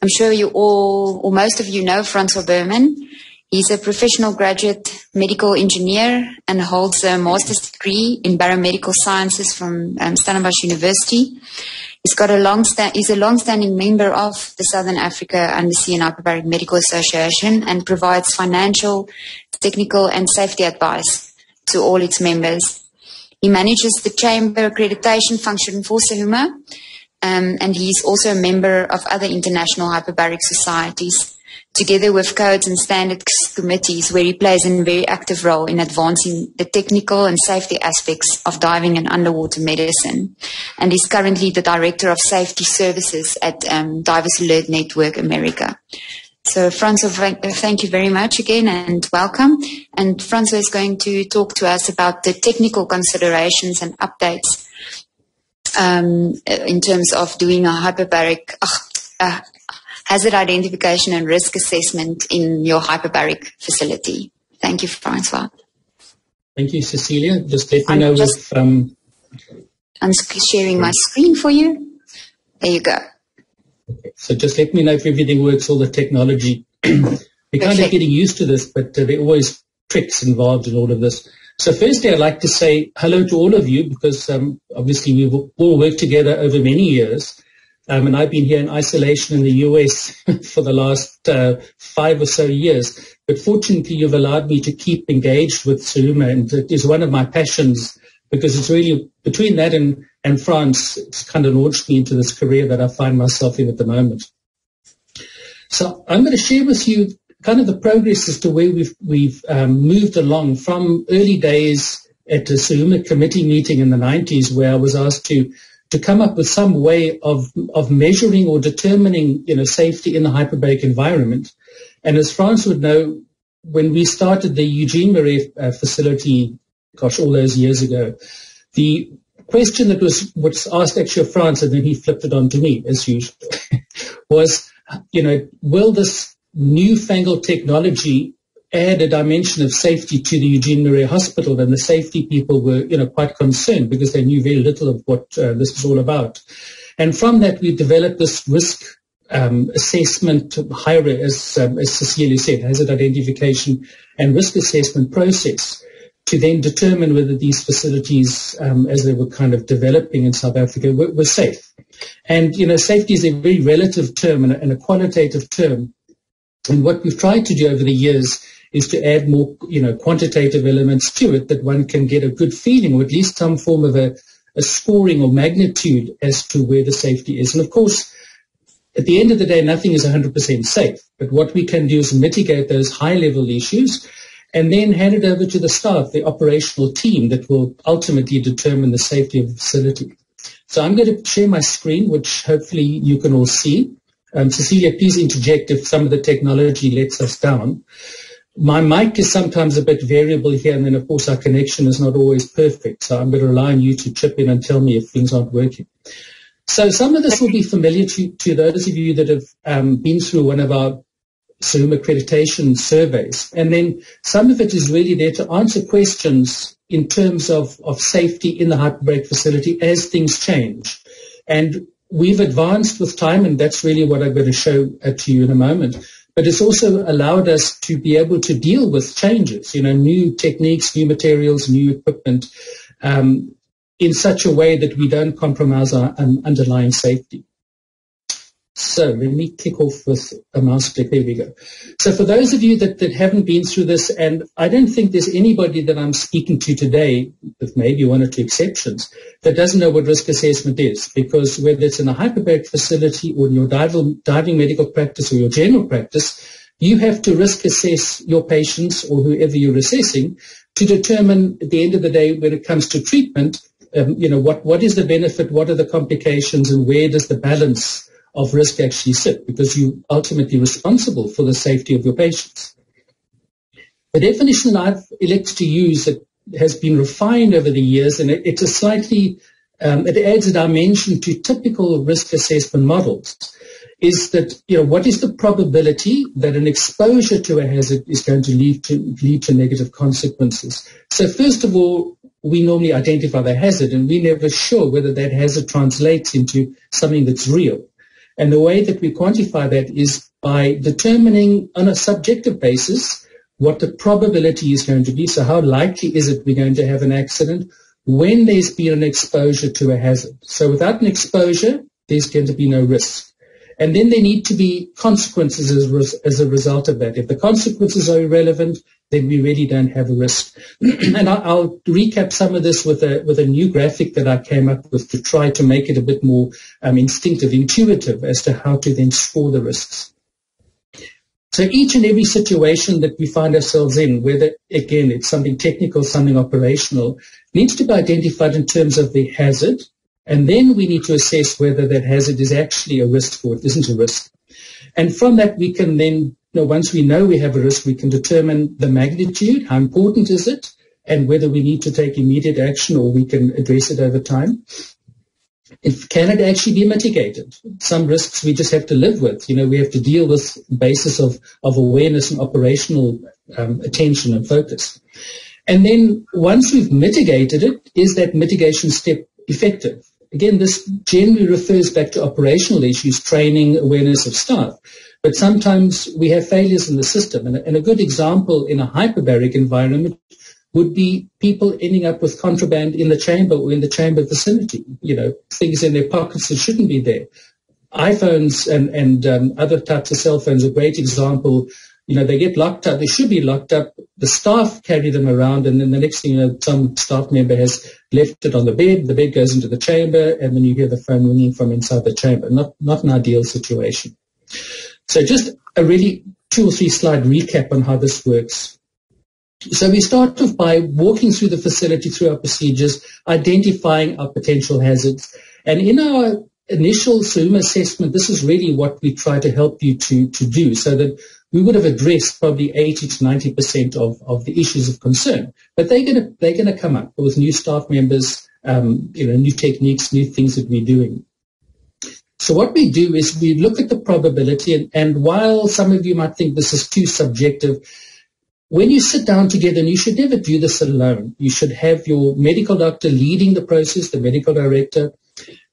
I'm sure you all, or most of you know Francois Burman. He's a professional graduate medical engineer and holds a master's degree in biomedical sciences from um, Stellenbosch University. He's got a long sta- he's a long-standing member of the Southern Africa Undersea and Hyperbaric Medical Association and provides financial, technical, and safety advice to all its members. He manages the chamber accreditation function for SAUHMA, um, and he's also a member of other international hyperbaric societies together with codes and standards committees where he plays a very active role in advancing the technical and safety aspects of diving and underwater medicine. And he's currently the Director of Safety Services at um, Divers Alert Network America. So Francois, thank you very much again and welcome. And Francois is going to talk to us about the technical considerations and updates um, in terms of doing a hyperbaric, uh, hazard identification and risk assessment in your hyperbaric facility. Thank you, Francois. Thank you, Cecilia. Just let me I'm know just, if... Um, I'm sharing my screen for you. There you go. Okay. So just let me know if everything works, all the technology. We're kind of getting used to this, but uh, there are always tricks involved in all of this. So firstly, I'd like to say hello to all of you because um, obviously we've all worked together over many years. Um, and I've been here in isolation in the US for the last uh, five or so years. But fortunately, you've allowed me to keep engaged with SAUHMA, and it is one of my passions because it's really between that and, and Frans, it's kind of launched me into this career that I find myself in at the moment. So I'm going to share with you kind of the progress as to where we've, we've um, moved along from early days at a SAUHMA committee meeting in the 90s where I was asked to to come up with some way of, of measuring or determining, you know, safety in the hyperbaric environment. And as Frans would know, when we started the Eugene Marais uh, facility, gosh, all those years ago, the question that was, was asked actually of Frans, and then he flipped it on to me, as usual, was, you know, will this newfangled technology add a dimension of safety to the Eugene Marais Hospital, and the safety people were, you know, quite concerned because they knew very little of what uh, this was all about. And from that, we developed this risk um, assessment, HIRA, as, um, as Cecilia said, hazard identification and risk assessment process to then determine whether these facilities, um, as they were kind of developing in South Africa, were, were, safe. And, you know, safety is a very relative term and a, and a qualitative term. And what we've tried to do over the years is to add more, you know, quantitative elements to it that one can get a good feeling or at least some form of a, a scoring or magnitude as to where the safety is. And of course, at the end of the day, nothing is 100% safe. But what we can do is mitigate those high-level issues and then hand it over to the staff, the operational team that will ultimately determine the safety of the facility. So I'm going to share my screen, which hopefully you can all see. Um, Cecilia, please interject if some of the technology lets us down. My mic is sometimes a bit variable here, and then of course our connection is not always perfect. So I'm going to rely on you to chip in and tell me if things aren't working. So some of this will be familiar to, to those of you that have um, been through one of our Zoom accreditation surveys. And then some of it is really there to answer questions in terms of, of safety in the hyperbaric facility as things change. And we've advanced with time, and that's really what I'm going to show to you in a moment but it's also allowed us to be able to deal with changes, you know, new techniques, new materials, new equipment, um, in such a way that we don't compromise our um, underlying safety. So let me kick off with a mouse click. There we go. So for those of you that, that haven't been through this, and I don't think there's anybody that I'm speaking to today, with maybe one or two exceptions, that doesn't know what risk assessment is. Because whether it's in a hyperbaric facility or in your diving, diving medical practice or your general practice, you have to risk assess your patients or whoever you're assessing to determine at the end of the day when it comes to treatment, um, you know, what, what is the benefit, what are the complications, and where does the balance of risk actually sit because you're ultimately responsible for the safety of your patients. The definition I've elected to use that has been refined over the years, and it, it's a slightly, um, it adds a dimension to typical risk assessment models, is that, you know, what is the probability that an exposure to a hazard is going to lead to, lead to negative consequences? So first of all, we normally identify the hazard and we're never sure whether that hazard translates into something that's real. And the way that we quantify that is by determining on a subjective basis what the probability is going to be. So how likely is it we're going to have an accident when there's been an exposure to a hazard? So without an exposure, there's going to be no risk. And then there need to be consequences as, as a result of that. If the consequences are irrelevant, then we really don't have a risk. and I'll, I'll, recap some of this with a, with a new graphic that I came up with to try to make it a bit more um, instinctive, intuitive as to how to then score the risks. So each and every situation that we find ourselves in, whether again it's something technical, something operational, needs to be identified in terms of the hazard, and then we need to assess whether that hazard is actually a risk or it isn't a risk. And from that, we can then, you know, once we know we have a risk, we can determine the magnitude, how important is it, and whether we need to take immediate action or we can address it over time. If, can it actually be mitigated? Some risks we just have to live with. You know, we have to deal with basis of, of awareness and operational um, attention and focus. And then once we've mitigated it, is that mitigation step effective? Again, this generally refers back to operational issues, training, awareness of staff. But sometimes we have failures in the system. And a, and a good example in a hyperbaric environment would be people ending up with contraband in the chamber or in the chamber vicinity, you know, things in their pockets that shouldn't be there. iPhones and, and um, other types of cell phones are a great example you know, they get locked up. They should be locked up. The staff carry them around, and then the next thing you know, some staff member has left it on the bed. The bed goes into the chamber, and then you hear the phone ringing from inside the chamber. Not not an ideal situation. So just a really two or three slide recap on how this works. So we start off by walking through the facility through our procedures, identifying our potential hazards, and in our initial Zoom assessment, this is really what we try to help you to, to do so that we would have addressed probably 80 to 90% of, of the issues of concern. But they're going to, they're going to come up with new staff members, um, you know, new techniques, new things that we're doing. So what we do is we look at the probability and, and while some of you might think this is too subjective, when you sit down together, and you should never do this alone, you should have your medical doctor leading the process, the medical director,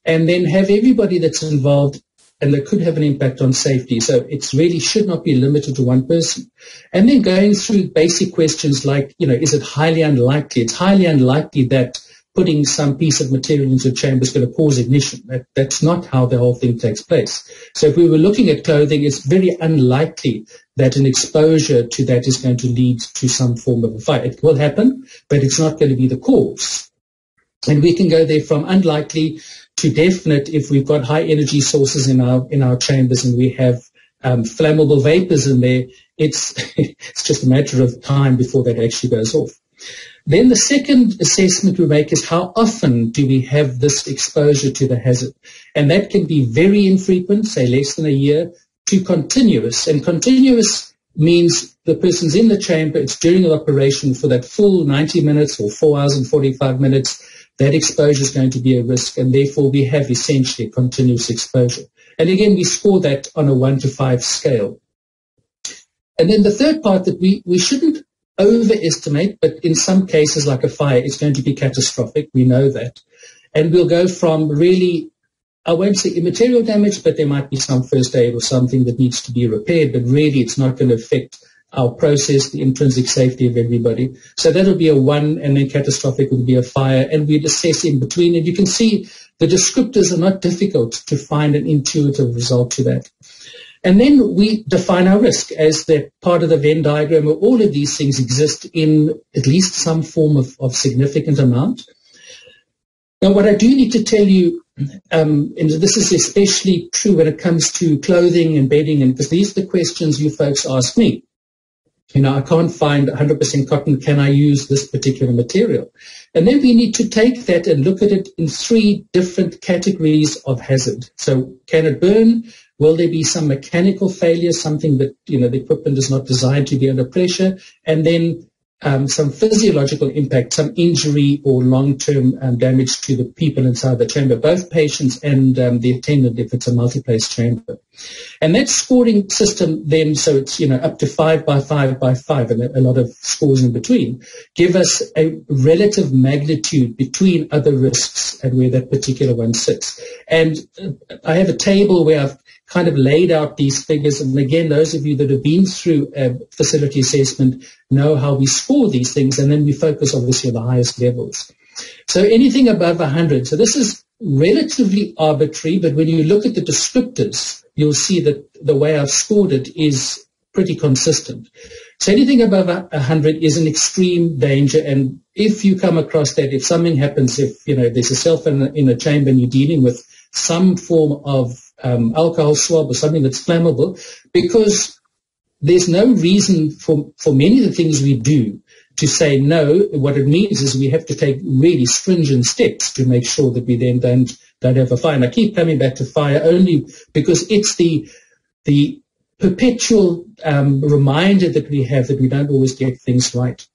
and then have everybody that's involved and that could have an impact on safety. So it really should not be limited to one person. And then going through basic questions like, you know, is it highly unlikely? It's highly unlikely that putting some piece of material into a chamber is going to cause ignition. That, that's not how the whole thing takes place. So if we were looking at clothing, it's very unlikely that an exposure to that is going to lead to some form of a fire. It will happen, but it's not going to be the cause. And we can go there from unlikely to definite if we've got high energy sources in our in our chambers and we have um, flammable vapors in there. It's it's just a matter of time before that actually goes off. Then the second assessment we make is how often do we have this exposure to the hazard? And that can be very infrequent, say less than a year, to continuous. And continuous means the person's in the chamber, it's during an operation for that full 90 minutes or 4 hours and 45 minutes that exposure is going to be a risk and therefore we have essentially continuous exposure. And again, we score that on a one to five scale. And then the third part that we, we shouldn't overestimate, but in some cases like a fire, it's going to be catastrophic. We know that. And we'll go from really, I won't say immaterial damage, but there might be some first aid or something that needs to be repaired, but really it's not going to affect our process, the intrinsic safety of everybody. So that would be a one, and then catastrophic would be a fire, and we'd assess in between. And you can see the descriptors are not difficult to find an intuitive result to that. And then we define our risk as that part of the Venn diagram where all of these things exist in at least some form of, of significant amount. Now, what I do need to tell you, um, and this is especially true when it comes to clothing and bedding, and because these are the questions you folks ask me you know, I can't find 100% cotton. Can I use this particular material? And then we need to take that and look at it in three different categories of hazard. So can it burn? Will there be some mechanical failure, something that, you know, the equipment is not designed to be under pressure? And then um, some physiological impact, some injury or long-term um, damage to the people inside the chamber, both patients and um, the attendant if it's a multi-place chamber. And that scoring system then, so it's, you know, up to five by five by five and a, a lot of scores in between, give us a relative magnitude between other risks and where that particular one sits. And uh, I have a table where I've kind of laid out these figures. And again, those of you that have been through a facility assessment know how we score these things. And then we focus obviously on the highest levels. So anything above 100. So this is relatively arbitrary, but when you look at the descriptors, you'll see that the way I've scored it is pretty consistent. So anything above 100 is an extreme danger. And if you come across that, if something happens, if, you know, there's a cell phone in a chamber and you're dealing with some form of um, alcohol swab or something that's flammable, because there's no reason for, for many of the things we do to say no, what it means is we have to take really stringent steps to make sure that we then don't, don't have a fire. And I keep coming back to fire only because it's the, the perpetual um, reminder that we have that we don't always get things right.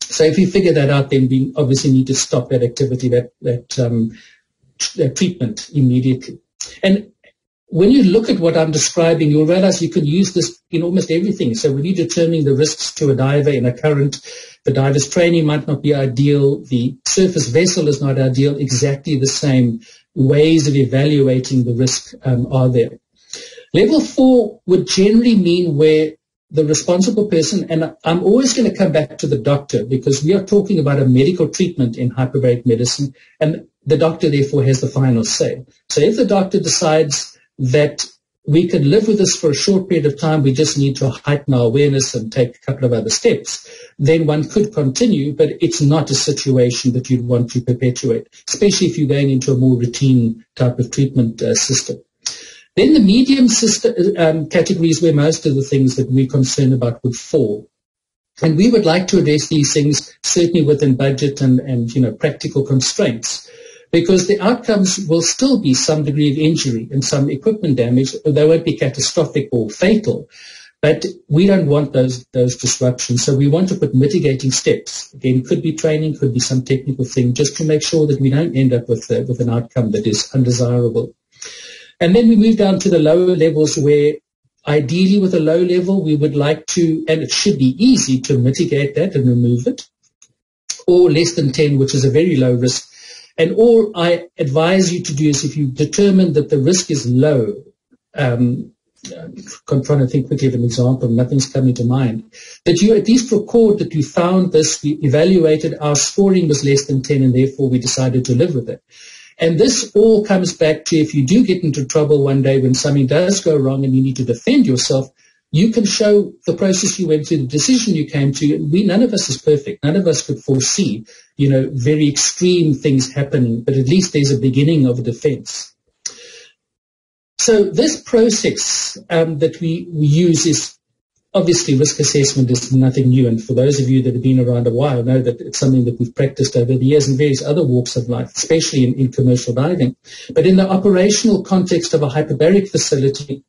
So if you figure that out, then we obviously need to stop that activity, that, that, um, that treatment immediately. And when you look at what I'm describing, you'll realize you can use this in almost everything. So when you're determining the risks to a diver in a current, the diver's training might not be ideal. The surface vessel is not ideal. Exactly the same ways of evaluating the risk um, are there. Level four would generally mean where the responsible person, and I'm always going to come back to the doctor because we are talking about a medical treatment in hyperbaric medicine, and the doctor therefore has the final say. So if the doctor decides that we could live with this for a short period of time. We just need to heighten our awareness and take a couple of other steps. Then one could continue, but it's not a situation that you'd want to perpetuate, especially if you're going into a more routine type of treatment uh, system. Then the medium system, um, categories where most of the things that we're concerned about would fall. And we would like to address these things certainly within budget and, and you know, practical constraints because the outcomes will still be some degree of injury and some equipment damage. They won't be catastrophic or fatal, but we don't want those, those disruptions. So we want to put mitigating steps. Again, could be training, could be some technical thing, just to make sure that we don't end up with, uh, with an outcome that is undesirable. And then we move down to the lower levels where ideally with a low level, we would like to, and it should be easy to mitigate that and remove it, or less than 10, which is a very low risk and all I advise you to do is if you determine that the risk is low, um, I'm trying to think quickly of an example, nothing's coming to mind, that you at least record that we found this, we evaluated, our scoring was less than 10 and therefore we decided to live with it. And this all comes back to if you do get into trouble one day when something does go wrong and you need to defend yourself, you can show the process you went through, the decision you came to. We, none of us is perfect. None of us could foresee, you know, very extreme things happening, but at least there's a beginning of a defense. So this process um, that we, we use is obviously risk assessment is nothing new. And for those of you that have been around a while know that it's something that we've practiced over the years in various other walks of life, especially in, in commercial diving. But in the operational context of a hyperbaric facility,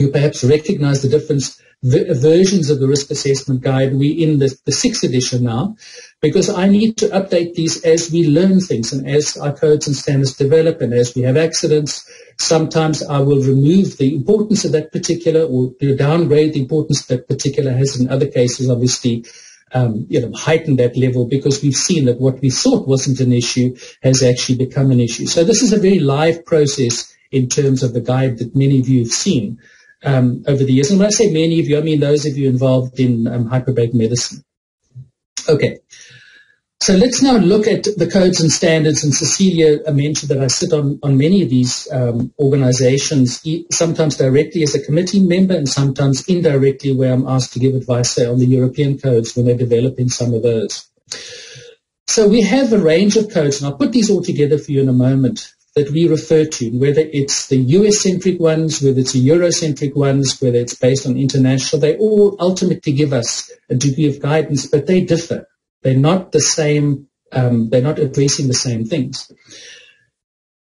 you perhaps recognize the different versions of the risk assessment guide. We're in the, the sixth edition now because I need to update these as we learn things and as our codes and standards develop and as we have accidents. Sometimes I will remove the importance of that particular or downgrade the importance that particular has. In other cases, obviously, um, you know, heighten that level because we've seen that what we thought wasn't an issue has actually become an issue. So this is a very live process in terms of the guide that many of you have seen um, over the years. And when I say many of you, I mean those of you involved in um, hyperbaric medicine. Okay. So let's now look at the codes and standards. And Cecilia mentioned that I sit on, on many of these um, organizations, sometimes directly as a committee member and sometimes indirectly where I'm asked to give advice, say, on the European codes when they're developing some of those. So we have a range of codes, and I'll put these all together for you in a moment that we refer to, whether it's the US-centric ones, whether it's the Eurocentric ones, whether it's based on international, they all ultimately give us a degree of guidance, but they differ. They're not the same, um, they're not addressing the same things.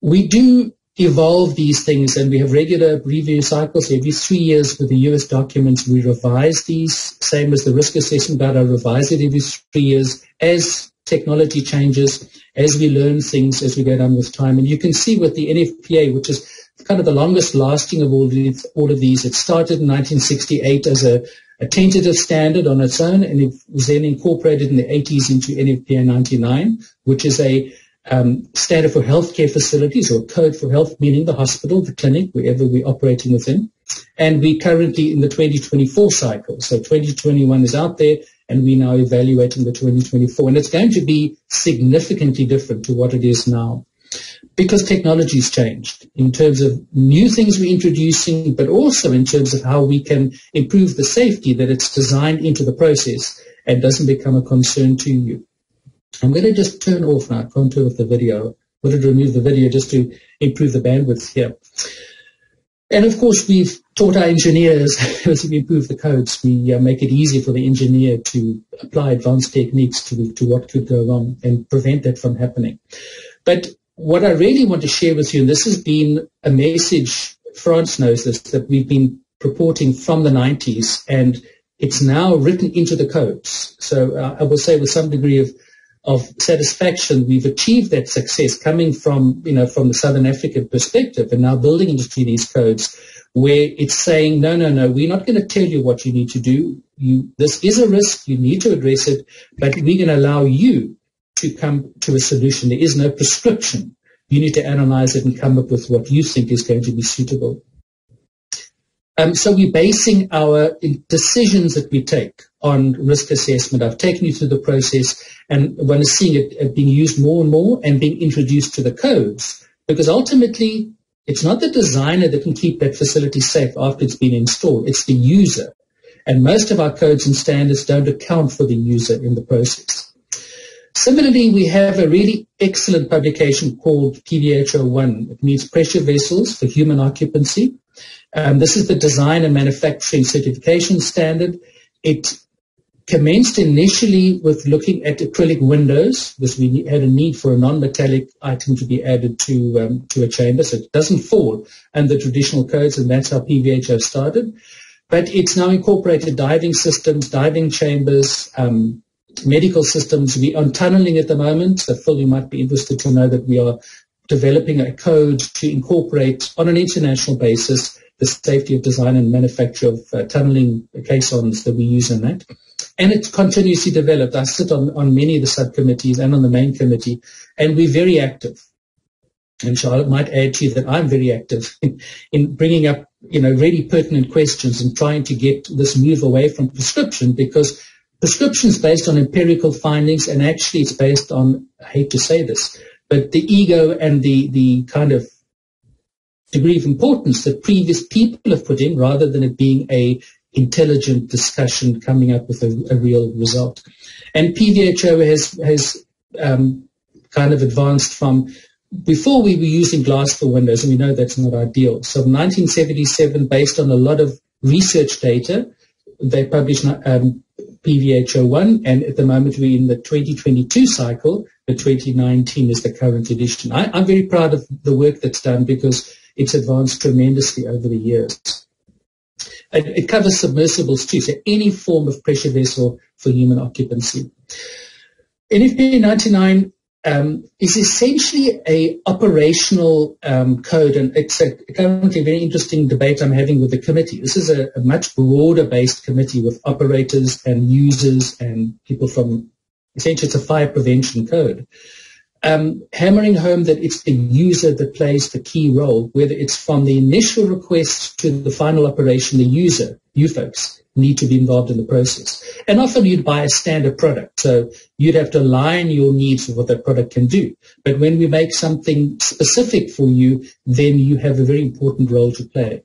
We do evolve these things and we have regular review cycles. Every three years with the US documents, we revise these, same as the risk assessment data, revise it every three years as technology changes, as we learn things as we go down with time. And you can see with the NFPA, which is kind of the longest lasting of all, these, all of these. It started in 1968 as a, a tentative standard on its own, and it was then incorporated in the 80s into NFPA 99, which is a um, standard for healthcare facilities or code for health, meaning the hospital, the clinic, wherever we're operating within. And we're currently in the 2024 cycle. So 2021 is out there and we're now evaluating the 2024. And it's going to be significantly different to what it is now because technology has changed in terms of new things we're introducing, but also in terms of how we can improve the safety that it's designed into the process and doesn't become a concern to you. I'm going to just turn off now, contour of the video. I wanted to remove the video just to improve the bandwidth here. And of course, we've taught our engineers as we improve the codes, we uh, make it easier for the engineer to apply advanced techniques to, to what could go wrong and prevent that from happening. But what I really want to share with you, and this has been a message, Frans knows this, that we've been purporting from the 90s, and it's now written into the codes. So uh, I will say with some degree of of satisfaction, we've achieved that success coming from, you know, from the Southern African perspective and now building industry these codes where it's saying, no, no, no, we're not going to tell you what you need to do. You, this is a risk. You need to address it, but we're going to allow you to come to a solution. There is no prescription. You need to analyze it and come up with what you think is going to be suitable. Um, so we're basing our decisions that we take on risk assessment. I've taken you through the process and one is seeing it being used more and more and being introduced to the codes because ultimately it's not the designer that can keep that facility safe after it's been installed. It's the user. And most of our codes and standards don't account for the user in the process. Similarly, we have a really excellent publication called PVHO1. It means pressure vessels for human occupancy. Um, this is the design and manufacturing certification standard. It commenced initially with looking at acrylic windows because we had a need for a non-metallic item to be added to um, to a chamber so it doesn't fall under traditional codes and that's how PVHO started. But it's now incorporated diving systems, diving chambers, um, medical systems. We are tunneling at the moment, so Phil, you might be interested to know that we are developing a code to incorporate on an international basis the safety of design and manufacture of uh, tunneling caissons that we use in that. And it's continuously developed. I sit on, on many of the subcommittees and on the main committee, and we're very active. And Charlotte might add to you that I'm very active in, in bringing up, you know, really pertinent questions and trying to get this move away from prescription because prescription is based on empirical findings and actually it's based on, I hate to say this, but the ego and the, the kind of degree of importance that previous people have put in rather than it being a intelligent discussion coming up with a, a real result. And PVHO has, has um, kind of advanced from before we were using glass for windows, and we know that's not ideal. So 1977, based on a lot of research data, they published um, PVHO1, and at the moment we're in the 2022 cycle. The 2019 is the current edition. I, I'm very proud of the work that's done because it's advanced tremendously over the years. It, it covers submersibles too, so any form of pressure vessel for human occupancy. NFPA 99 um, is essentially a operational um, code, and it's a, currently a very interesting debate I'm having with the committee. This is a, a much broader-based committee with operators and users and people from essentially it's a fire prevention code um, hammering home that it's the user that plays the key role, whether it's from the initial request to the final operation, the user, you folks, need to be involved in the process. And often you'd buy a standard product, so you'd have to align your needs with what that product can do. But when we make something specific for you, then you have a very important role to play.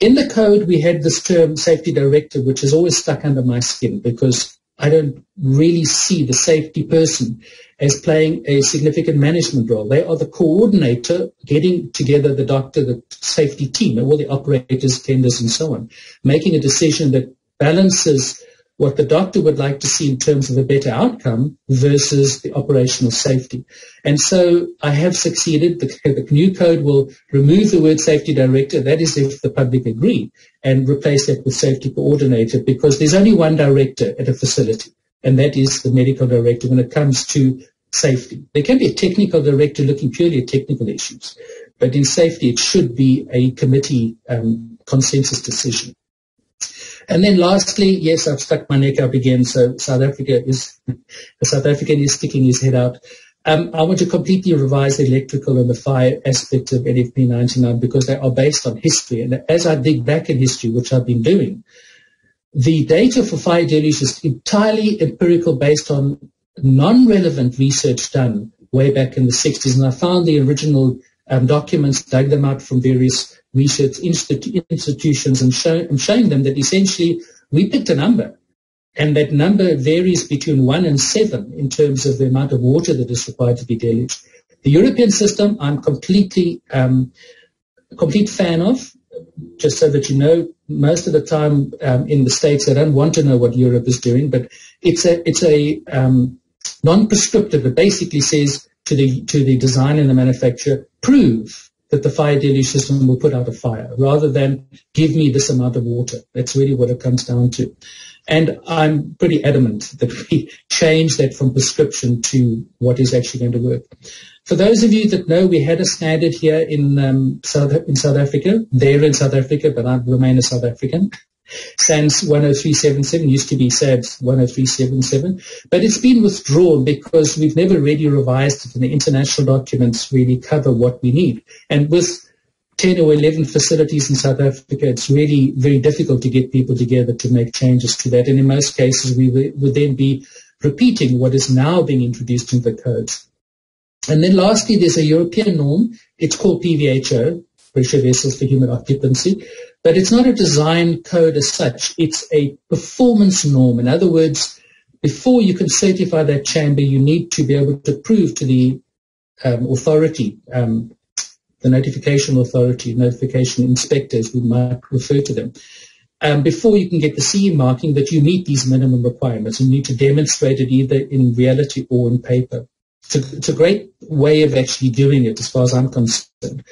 In the code, we had this term safety director, which has always stuck under my skin because I don't really see the safety person as playing a significant management role. They are the coordinator, getting together the doctor, the safety team, all the operators, tenders, and so on, making a decision that balances what the doctor would like to see in terms of a better outcome versus the operational safety. And so I have succeeded. The, the, new code will remove the word safety director, that is if the public agree, and replace that with safety coordinator because there's only one director at a facility, and that is the medical director when it comes to safety. There can be a technical director looking purely at technical issues, But in safety, it should be a committee um, consensus decision. And then lastly, yes, I've stuck my neck up again. So South Africa is, the South African is sticking his head out. Um, I want to completely revise the electrical and the fire aspect of NFP 99 because they are based on history. And as I dig back in history, which I've been doing, the data for fire deluge is entirely empirical based on non-relevant research done way back in the 60s. And I found the original um, documents, dug them out from various research institu- institutions and show, I'm showing them that essentially we picked a number and that number varies between one and seven in terms of the amount of water that is required to be deluged. The European system, I'm completely, um, complete fan of, just so that you know, most of the time um, in the States, they don't want to know what Europe is doing, but it's a, it's a um, non-prescriptive. It basically says to the, to the designer and the manufacturer, prove that the fire deluge system will put out a fire rather than give me this amount of water. That's really what it comes down to. And I'm pretty adamant that we change that from prescription to what is actually going to work. For those of you that know, we had a standard here in um, South in South Africa. They're in South Africa, but I remain a South African. SANS 10377 used to be SABS 10377, but it's been withdrawn because we've never really revised it and the international documents really cover what we need. And with 10 or 11 facilities in South Africa, it's really very difficult to get people together to make changes to that. And in most cases, we would then be repeating what is now being introduced into the codes. And then lastly, there's a European norm. It's called PVHO, pressure vessels for human occupancy, but it's not a design code as such. It's a performance norm. In other words, before you can certify that chamber, you need to be able to prove to the um, authority um, the notification authority, notification inspectors, we might refer to them, um, before you can get the CE marking that you meet these minimum requirements. You need to demonstrate it either in reality or in paper. It's a, it's a great way of actually doing it as far as I'm concerned.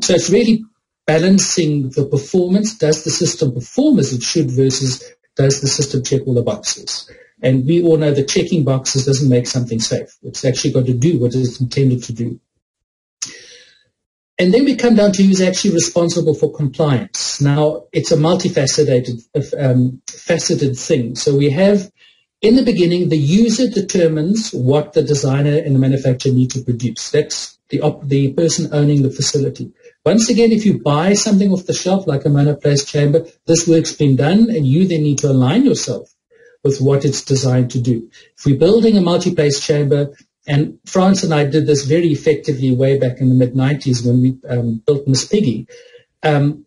So it's really balancing the performance. Does the system perform as it should versus does the system check all the boxes? And we all know that checking boxes doesn't make something safe. It's actually got to do what it's intended to do. And then we come down to who's actually responsible for compliance. Now, it's a multifaceted um, faceted thing. So we have, in the beginning, the user determines what the designer and the manufacturer need to produce. That's the, the person owning the facility. Once again, if you buy something off the shelf, like a monoplace chamber, this work's been done, and you then need to align yourself with what it's designed to do. If we're building a multi-place chamber, and Frans and I did this very effectively way back in the mid-90s when we um, built Miss Piggy. Um,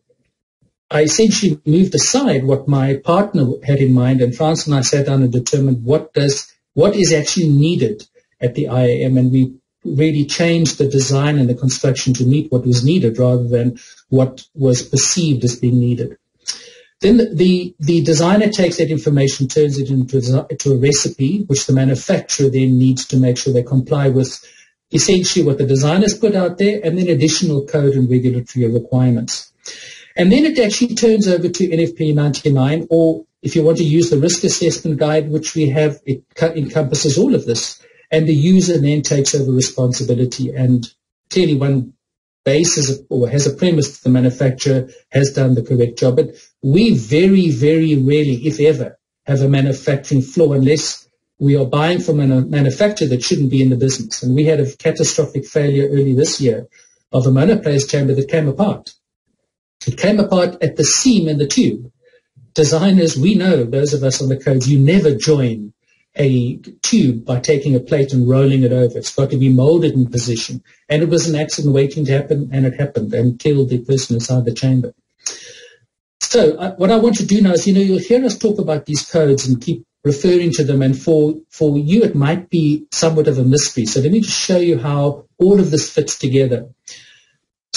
I essentially moved aside what my partner had in mind, and Frans and I sat down and determined what does what is actually needed at the IAM, and we really changed the design and the construction to meet what was needed rather than what was perceived as being needed. Then the, the, designer takes that information, turns it into a, into a recipe, which the manufacturer then needs to make sure they comply with essentially what the designers put out there, and then additional code and regulatory requirements. And then it actually turns over to NFP 99, or if you want to use the risk assessment guide, which we have, it encompasses all of this. And the user then takes over responsibility. And clearly one basis or has a premise that the manufacturer has done the correct job. But we very, very rarely, if ever, have a manufacturing flaw unless we are buying from a manufacturer that shouldn't be in the business. And we had a catastrophic failure early this year of a monoplace chamber that came apart. It came apart at the seam in the tube. Designers, we know, those of us on the codes, you never join a tube by taking a plate and rolling it over. It's got to be molded in position. And it was an accident waiting to happen, and it happened and killed the person inside the chamber. So uh, what I want to do now is, you know, you'll hear us talk about these codes and keep referring to them. And for, for you, it might be somewhat of a mystery. So let me just show you how all of this fits together.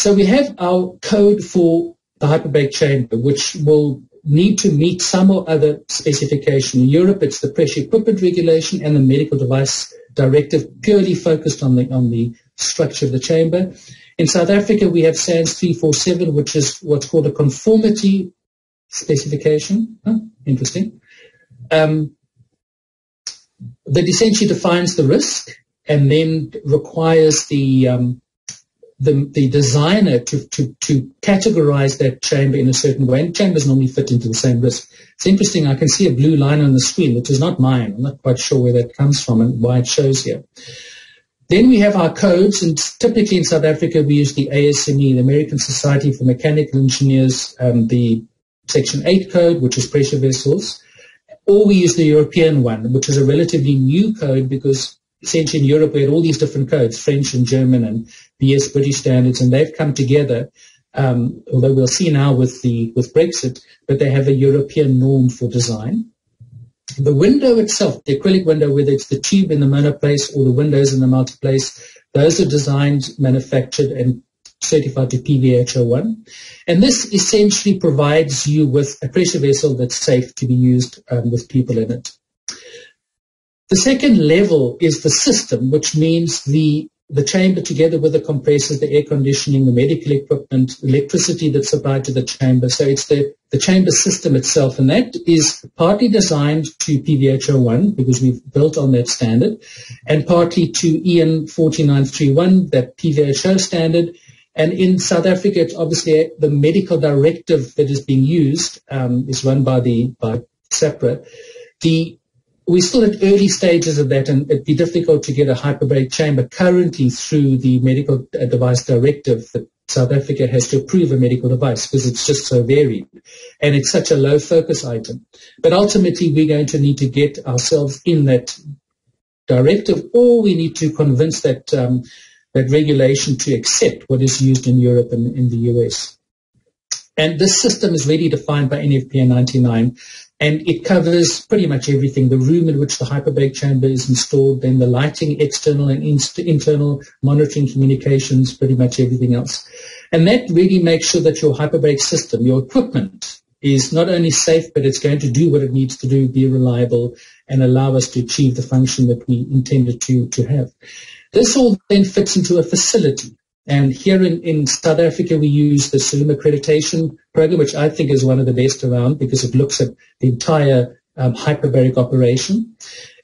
So we have our code for the hyperbaric chamber, which will need to meet some or other specification. In Europe, it's the pressure equipment regulation and the medical device directive purely focused on the, on the structure of the chamber. In South Africa, we have SANS 347, which is what's called a conformity specification. Huh? Interesting. Um, that essentially defines the risk and then requires the um, the, the designer to, to, to categorize that chamber in a certain way. And chambers normally fit into the same risk. It's interesting. I can see a blue line on the screen, which is not mine. I'm not quite sure where that comes from and why it shows here. Then we have our codes, and typically in South Africa we use the ASME, the American Society for Mechanical Engineers, um, the Section 8 code, which is pressure vessels, or we use the European one, which is a relatively new code because essentially in Europe we had all these different codes, French and German and BS British standards, and they've come together. Um, although we'll see now with the with Brexit, but they have a European norm for design. The window itself, the acrylic window, whether it's the tube in the monoplace or the windows in the multiplace, those are designed, manufactured, and certified to PVHO1. And this essentially provides you with a pressure vessel that's safe to be used um, with people in it. The second level is the system, which means the the chamber together with the compressors, the air conditioning, the medical equipment, electricity that's supplied to the chamber. So it's the, the chamber system itself, and that is partly designed to PVHO1 because we've built on that standard, and partly to EN 4931, that PVHO standard. And in South Africa, it's obviously the medical directive that is being used um, is run by the by SAHPRA. The we're still at early stages of that, and it'd be difficult to get a hyperbaric chamber currently through the medical uh, device directive that South Africa has to approve a medical device because it's just so varied and it's such a low focus item. But ultimately, we're going to need to get ourselves in that directive, or we need to convince that um, that regulation to accept what is used in Europe and in the US. And this system is really defined by NFPA 99 and it covers pretty much everything. The room in which the hyperbaric chamber is installed, then the lighting, external and internal monitoring communications, pretty much everything else. And that really makes sure that your hyperbaric system, your equipment, is not only safe, but it's going to do what it needs to do, be reliable, and allow us to achieve the function that we intended to, to have. This all then fits into a facility. And here in, in South Africa, we use the SAUHMA accreditation program, which I think is one of the best around because it looks at the entire um, hyperbaric operation.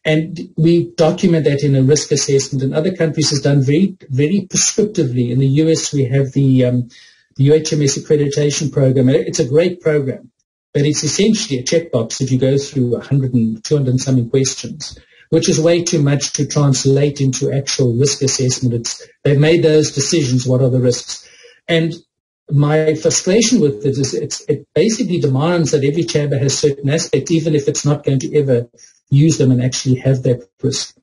And we document that in a risk assessment. And other countries has done very, very prescriptively. In the US, we have the, um, the UHMS accreditation program. It's a great program, but it's essentially a checkbox that you go through 100 and 200 and something questions which is way too much to translate into actual risk assessment. It's, they've made those decisions. What are the risks? And my frustration with it is it basically demands that every chamber has certain aspects, even if it's not going to ever use them and actually have that risk.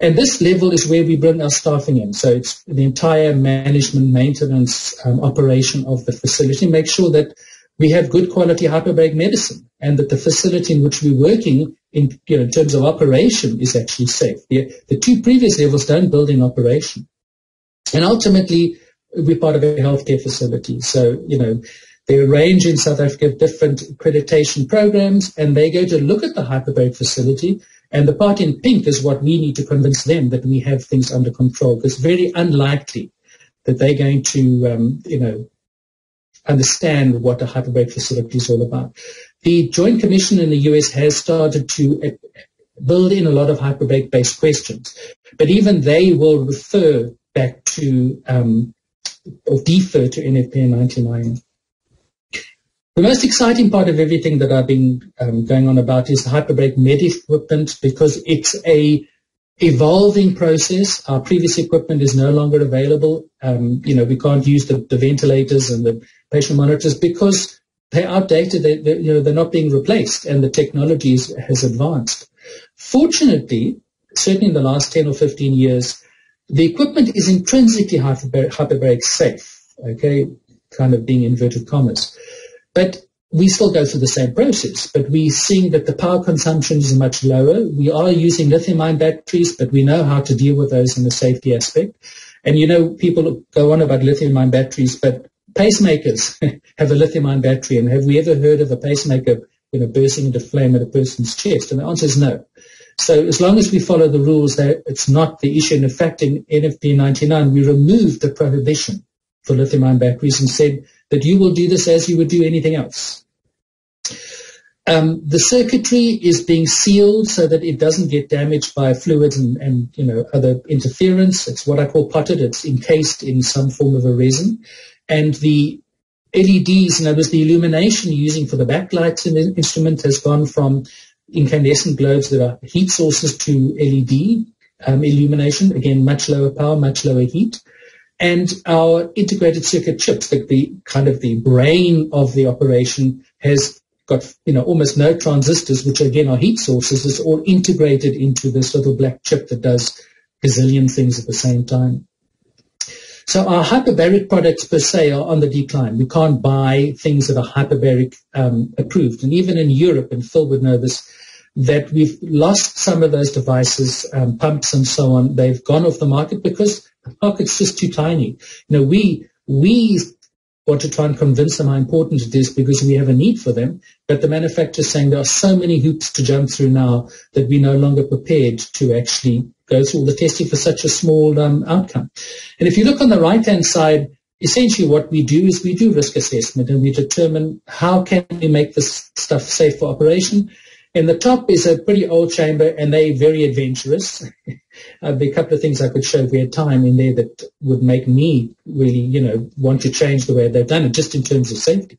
And this level is where we bring our staffing in. So it's the entire management, maintenance, um, operation of the facility. Make sure that we have good quality hyperbaric medicine and that the facility in which we're working in, you know, in terms of operation is actually safe. The, the two previous levels don't build in operation. And ultimately, we're part of a healthcare facility. So, you know, there are a in South Africa different accreditation programs, and they go to look at the hyperbaric facility. And the part in pink is what we need to convince them that we have things under control. It's very unlikely that they're going to, um, you know, understand what a hyperbaric facility is all about. The Joint Commission in the US has started to uh, build in a lot of hyperbaric-based questions, but even they will refer back to um, or defer to NFPA 99. The most exciting part of everything that I've been um, going on about is the hyperbaric med equipment because it's a evolving process. Our previous equipment is no longer available. Um, you know, we can't use the, the, ventilators and the patient monitors because they're outdated. They, they, you know, they're not being replaced, and the technology has advanced. Fortunately, certainly in the last 10 or 15 years, the equipment is intrinsically hyperbaric, hyperbaric safe. Okay, kind of being inverted commas, but we still go through the same process, but we're seeing that the power consumption is much lower. We are using lithium-ion batteries, but we know how to deal with those in the safety aspect. And you know, people go on about lithium-ion batteries, but pacemakers have a lithium-ion battery. And have we ever heard of a pacemaker, you know, bursting into flame at a person's chest? And the answer is no. So as long as we follow the rules, that it's not the issue. And in fact, in NFPA 99, we removed the prohibition for lithium-ion batteries and said that you will do this as you would do anything else. Um, the circuitry is being sealed so that it doesn't get damaged by fluids and, and, you know other interference. It's what I call potted. It's encased in some form of a resin, and the LEDs, in other words, the illumination using for the the instrument has gone from incandescent globes that are heat sources to LED um, illumination. Again, much lower power, much lower heat. And our integrated circuit chips, the, the kind of the brain of the operation, has got you know almost no transistors, which again are heat sources. It's all integrated into this little black chip that does gazillion things at the same time. So our hyperbaric products per se are on the decline. We can't buy things that are hyperbaric um, approved. And even in Europe, and Phil would know this, that we've lost some of those devices, um, pumps and so on. They've gone off the market because the market's just too tiny. You know, we we want to try and convince them how important it is because we have a need for them. But the manufacturer's saying there are so many hoops to jump through now that we're no longer prepared to actually go through all the testing for such a small um, outcome. And if you look on the right-hand side, essentially what we do is we do risk assessment and we determine how can we make this stuff safe for operation and the top is a pretty old chamber, and they're very adventurous. uh, there are a couple of things I could show if we had time in there that would make me really, you know, want to change the way they've done it, just in terms of safety.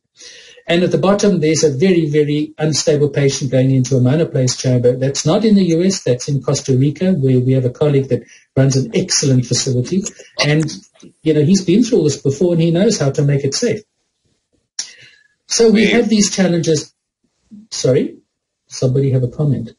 And at the bottom, there's a very, very unstable patient going into a monoplace chamber. That's not in the US, that's in Costa Rica, where we have a colleague that runs an excellent facility. And, you know, he's been through all this before and he knows how to make it safe. So we have these challenges. Sorry? somebody have a comment?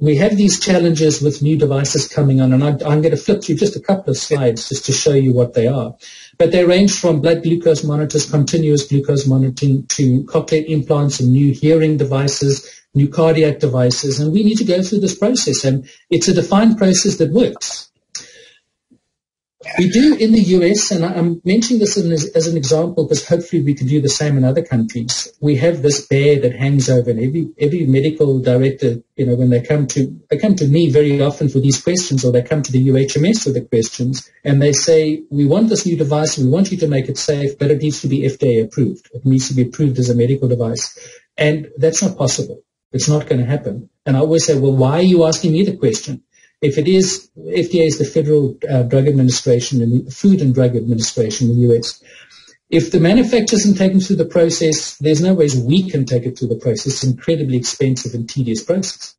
We have these challenges with new devices coming on, and I, am going to flip through just a couple of slides just to show you what they are. But they range from blood glucose monitors, continuous glucose monitoring, to cochlear implants and new hearing devices, new cardiac devices, and we need to go through this process, and it's a defined process that works. We do in the US, and I'm mentioning this as an example because hopefully we can do the same in other countries. We have this bear that hangs over, and every every medical director, you know, when they come to they come to me very often for these questions, or they come to the UHMS for the questions, and they say, "We want this new device, we want you to make it safe, but it needs to be FDA approved. It needs to be approved as a medical device," and that's not possible. It's not going to happen. And I always say, "Well, why are you asking me the question?" If it is, FDA is the Federal uh, Drug Administration and Food and Drug Administration in the US. If the manufacturer isn't taken through the process, there's no ways we can take it through the process. It's an incredibly expensive and tedious process.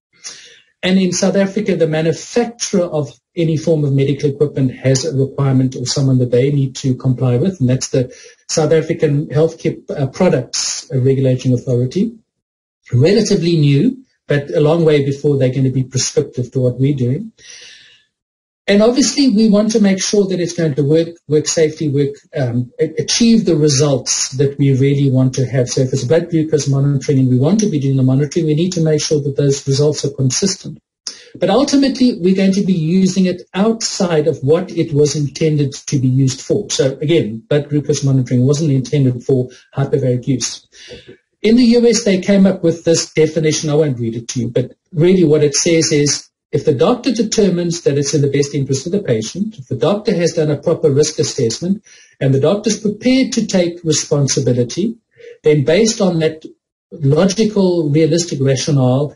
And in South Africa, the manufacturer of any form of medical equipment has a requirement or someone that they need to comply with, and that's the South African Healthcare uh, Products Regulating Authority. Relatively new, but a long way before they're going to be prescriptive to what we're doing. And obviously, we want to make sure that it's going to work, work safely, work, um, achieve the results that we really want to have. So if it's blood glucose monitoring and we want to be doing the monitoring, we need to make sure that those results are consistent. But ultimately, we're going to be using it outside of what it was intended to be used for. So again, blood glucose monitoring wasn't intended for hyperbaric use. In the US, they came up with this definition. I won't read it to you, but really what it says is if the doctor determines that it's in the best interest of the patient, if the doctor has done a proper risk assessment, and the doctor is prepared to take responsibility, then based on that logical, realistic rationale,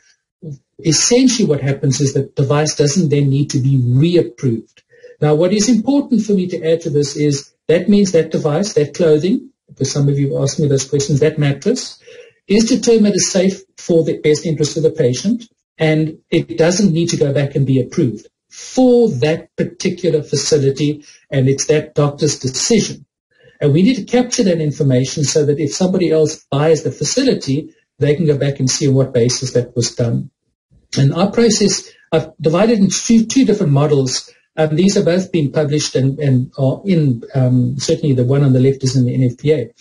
essentially what happens is that device doesn't then need to be reapproved. Now, what is important for me to add to this is that means that device, that clothing, because some of you asked me those questions, that mattress is determined as safe for the best interest of the patient, and it doesn't need to go back and be approved for that particular facility, and it's that doctor's decision. And we need to capture that information so that if somebody else buys the facility, they can go back and see on what basis that was done. And our process, I've divided into two, two different models um, these have both been published and, and are in, um, certainly the one on the left is in the NFPA.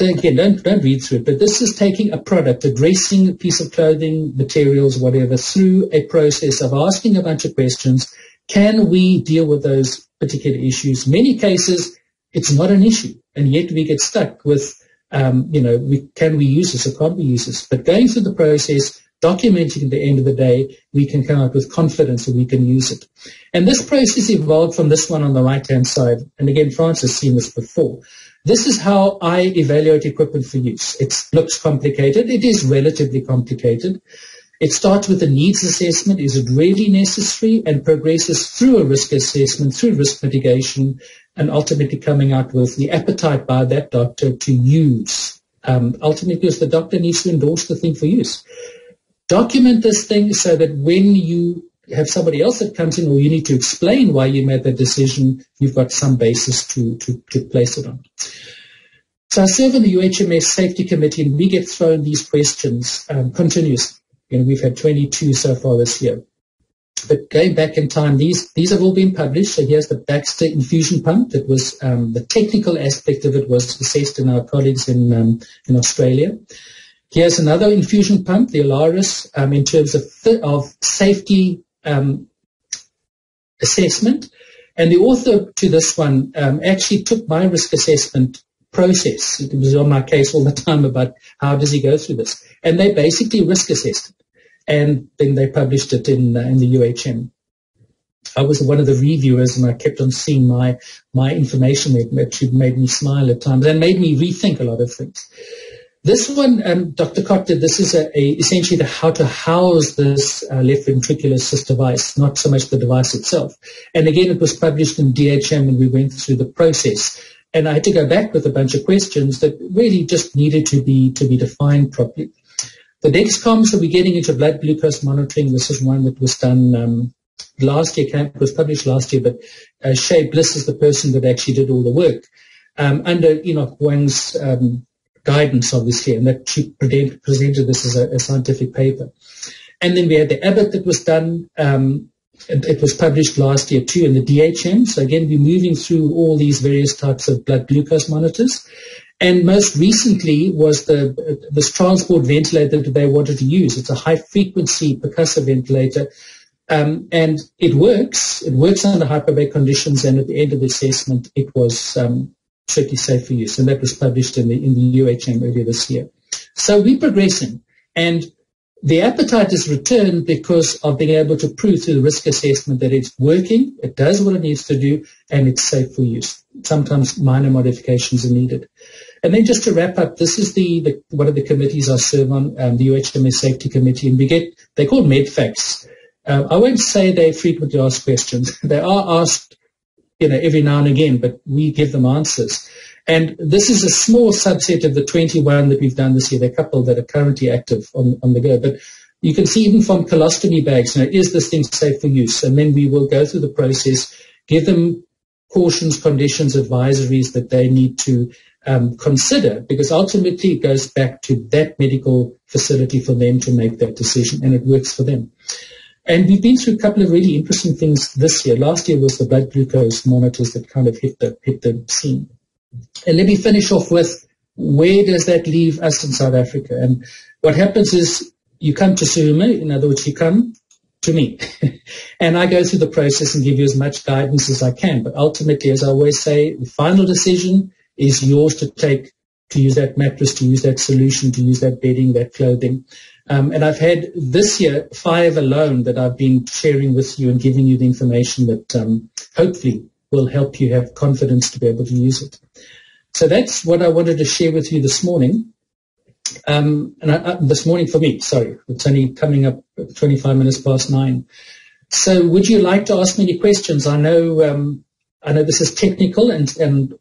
Again, don't, don't read through it, but this is taking a product, addressing a piece of clothing, materials, whatever, through a process of asking a bunch of questions. Can we deal with those particular issues? Many cases, it's not an issue, and yet we get stuck with, um, you know, we, can we use this or can't we use this? But going through the process, documenting at the end of the day, we can come up with confidence that we can use it. And this process evolved from this one on the right-hand side. And again, Frans has seen this before. This is how I evaluate equipment for use. It looks complicated. It is relatively complicated. It starts with a needs assessment. Is it really necessary? And progresses through a risk assessment, through risk mitigation, and ultimately coming out with the appetite by that doctor to use. Um, ultimately, because the doctor needs to endorse the thing for use. Document this thing so that when you have somebody else that comes in or you need to explain why you made that decision, you've got some basis to, to, to place it on. So I serve on the UHMS Safety Committee and we get thrown these questions um, continuously. Know, we've had 22 so far this year. But going back in time, these these have all been published. So here's the Baxter infusion pump. That was um, the technical aspect of it was assessed in our colleagues in um, in Australia. Here's another infusion pump, the Alaris, um, in terms of of safety um, assessment. And the author to this one um, actually took my risk assessment process. It was on my case all the time about how does he go through this. And they basically risk assessed it and then they published it in uh, in the UHM. I was one of the reviewers, and I kept on seeing my my information that made me smile at times and made me rethink a lot of things. This one, um, Dr. Cott did, this is a, a, essentially the how to house this uh, left ventricular assist device, not so much the device itself. And again, it was published in DHM and we went through the process. And I had to go back with a bunch of questions that really just needed to be, to be defined properly. The Dexcom, so we're getting into blood glucose monitoring. This is one that was done um, last year, it was published last year, but uh, Shay Bliss is the person that actually did all the work um, under Enoch Huang's um, guidance, obviously, and that she presented this as a, a, scientific paper. And then we had the Abbott that was done. Um, it, was published last year too in the DHM. So again, we're moving through all these various types of blood glucose monitors. And most recently was the this transport ventilator that they wanted to use. It's a high frequency percussive ventilator. Um, and it works. It works under hyperbaric conditions, and at the end of the assessment, it was um, strictly safe for use, and that was published in the in the UHM earlier this year. So we're progressing, and the appetite is returned because of being able to prove through the risk assessment that it's working, it does what it needs to do, and it's safe for use. Sometimes minor modifications are needed. And then just to wrap up, this is the, the one of the committees I serve on, um, the UHMS Safety Committee, and we get, they're called MedFAQs. Uh, I won't say they frequently ask questions. They are asked, you know, every now and again, but we give them answers. And this is a small subset of the 21 that we've done this year. There are a couple that are currently active on, on the go. But you can see even from colostomy bags, you know, is this thing safe for use? And then we will go through the process, give them cautions, conditions, advisories that they need to um, consider because ultimately it goes back to that medical facility for them to make that decision and it works for them. And we've been through a couple of really interesting things this year. Last year was the blood glucose monitors that kind of hit the, hit the scene. And let me finish off with where does that leave us in South Africa? And what happens is you come to SAUHMA, in other words, you come to me. and I go through the process and give you as much guidance as I can. But ultimately, as I always say, the final decision is yours to take, to use that mattress, to use that solution, to use that bedding, that clothing. Um, and I've had this year five alone that I've been sharing with you and giving you the information that um, hopefully will help you have confidence to be able to use it. So that's what I wanted to share with you this morning. Um, and I, uh, this morning for me, sorry, it's only coming up 25 minutes past nine. So would you like to ask me any questions? I know, um, I know this is technical and, and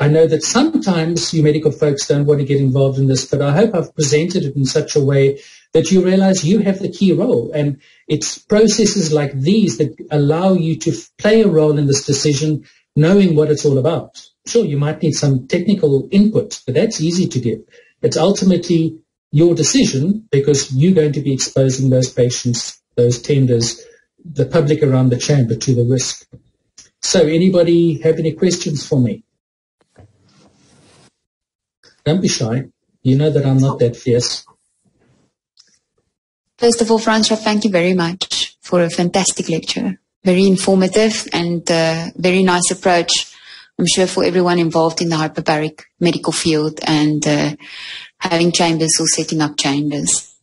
I know that sometimes you medical folks don't want to get involved in this, but I hope I've presented it in such a way that you realize you have the key role. And it's processes like these that allow you to play a role in this decision, knowing what it's all about. Sure, you might need some technical input, but that's easy to give. It's ultimately your decision because you're going to be exposing those patients, those tenders, the public around the chamber to the risk. So anybody have any questions for me? Don't be shy. You know that I'm not that fierce. First of all, Francois, thank you very much for a fantastic lecture. Very informative and uh, very nice approach. I'm sure for everyone involved in the hyperbaric medical field and uh, having chambers or setting up chambers.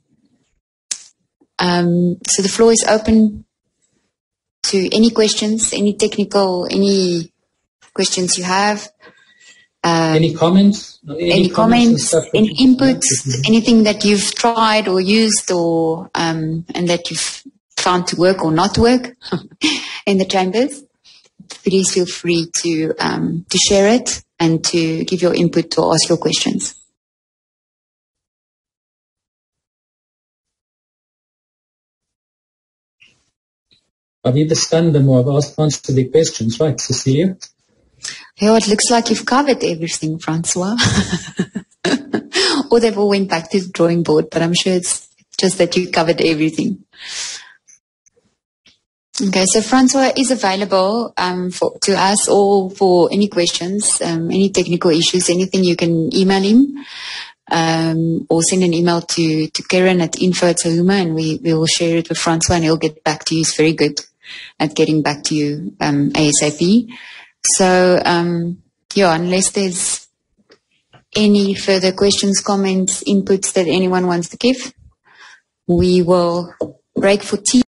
Um, so the floor is open to any questions, any technical, any questions you have. Um, any comments? Any, any comments, comments any inputs, anything that you've tried or used or, um, and that you've found to work or not work in the chambers? Please feel free to, um, to share it and to give your input or ask your questions. I've either stunned them or I've asked answered their questions, right, Cecilia? Yeah, it looks like you've covered everything, Francois. or they've all went back to the drawing board, but I'm sure it's just that you covered everything. Okay, so Francois is available um, for, to us or for any questions, um, any technical issues, anything you can email him um, or send an email to, to Karen at info at SAUHMA and we, we will share it with Francois and he'll get back to you. He's very good at getting back to you um, ASAP. So, um, yeah, unless there's any further questions, comments, inputs that anyone wants to give, we will break for tea.